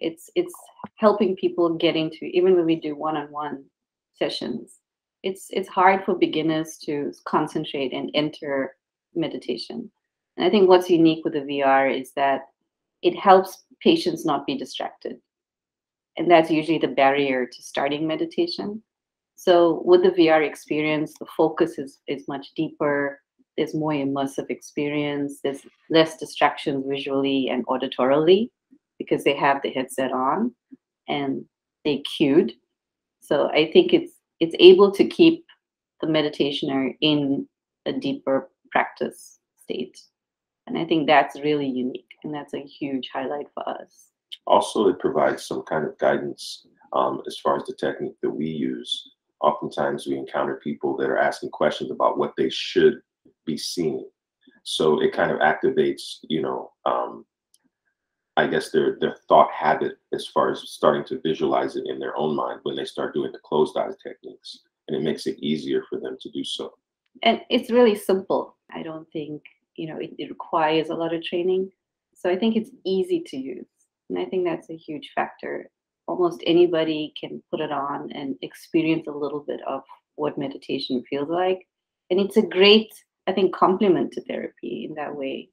it's it's helping people get into even when we do one-on-one sessions it's it's hard for beginners to concentrate and enter meditation. And i think what's unique with the vr is that it helps patients not be distracted. And that's usually the barrier to starting meditation. So with the vr experience the focus is is much deeper there's more immersive experience there's less distractions visually and auditorily because they have the headset on and they cued. So I think it's it's able to keep the meditationer in a deeper practice state. And I think that's really unique and that's a huge highlight for us. Also, it provides some kind of guidance um, as far as the technique that we use. Oftentimes, we encounter people that are asking questions about what they should be seeing. So it kind of activates, you know, um, I guess their their thought habit as far as starting to visualize it in their own mind when they start doing the closed eyes techniques, and it makes it easier for them to do so. And it's really simple. I don't think you know it, it requires a lot of training, so I think it's easy to use, and I think that's a huge factor. Almost anybody can put it on and experience a little bit of what meditation feels like, and it's a great, I think, complement to therapy in that way